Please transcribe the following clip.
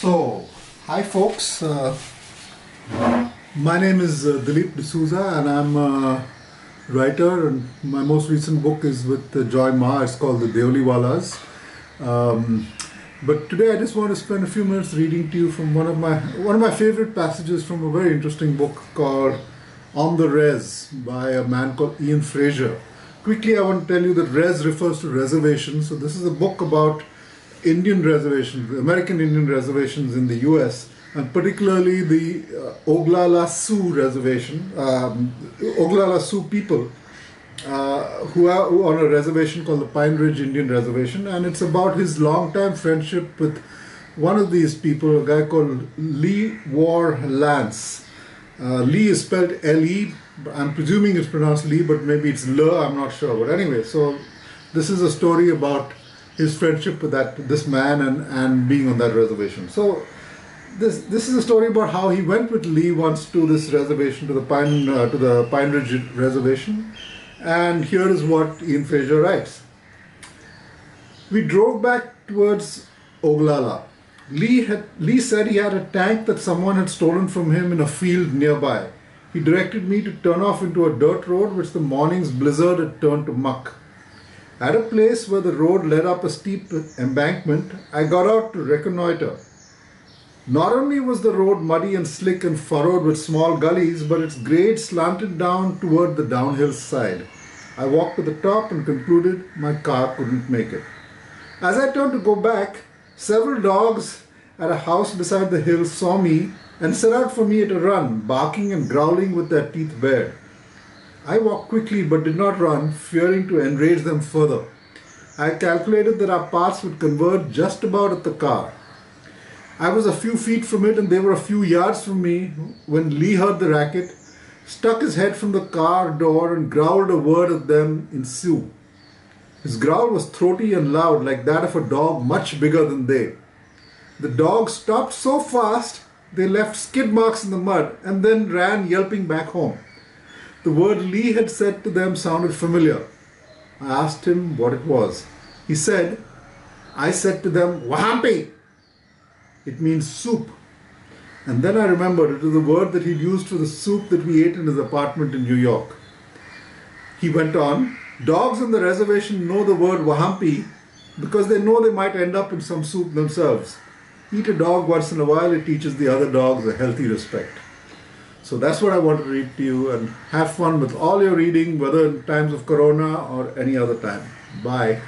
So, hi folks. Uh, my name is uh, Dilip D'Souza and I'm a writer and my most recent book is with uh, Joy Ma. It's called The Deoliwallahs. Um, but today I just want to spend a few minutes reading to you from one of my one of my favorite passages from a very interesting book called On the Rez by a man called Ian Frazier. Quickly, I want to tell you that rez refers to reservation. So this is a book about Indian reservations, American Indian reservations in the US, and particularly the uh, Oglala Sioux reservation, um, Oglala Sioux people uh, who are on a reservation called the Pine Ridge Indian Reservation, and it's about his long-time friendship with one of these people, a guy called Lee War Lance. Uh, Lee is spelled L-E. I'm presuming it's pronounced Lee, but maybe it's Le. I'm not sure. But anyway, so this is a story about his friendship with that this man and, and being on that reservation. So this this is a story about how he went with Lee once to this reservation to the Pine uh, to the Pine Ridge reservation, and here is what Ian Frazier writes. We drove back towards Oglala. Lee had Lee said he had a tank that someone had stolen from him in a field nearby. He directed me to turn off into a dirt road which the morning's blizzard had turned to muck. At a place where the road led up a steep embankment, I got out to reconnoiter. Not only was the road muddy and slick and furrowed with small gullies, but its grade slanted down toward the downhill side. I walked to the top and concluded my car couldn't make it. As I turned to go back, several dogs at a house beside the hill saw me and set out for me at a run, barking and growling with their teeth bared. I walked quickly but did not run, fearing to enrage them further. I calculated that our paths would converge just about at the car. I was a few feet from it and they were a few yards from me when Lee heard the racket, stuck his head from the car door and growled a word at them in Sioux. His growl was throaty and loud like that of a dog much bigger than they. The dog stopped so fast they left skid marks in the mud and then ran yelping back home. The word Lee had said to them sounded familiar. I asked him what it was. He said, I said to them, Wahampi! It means soup. And then I remembered it was the word that he'd used for the soup that we ate in his apartment in New York. He went on, Dogs on the reservation know the word Wahampi because they know they might end up in some soup themselves. Eat a dog once in a while, it teaches the other dogs a healthy respect. So that's what I want to read to you and have fun with all your reading, whether in times of corona or any other time. Bye.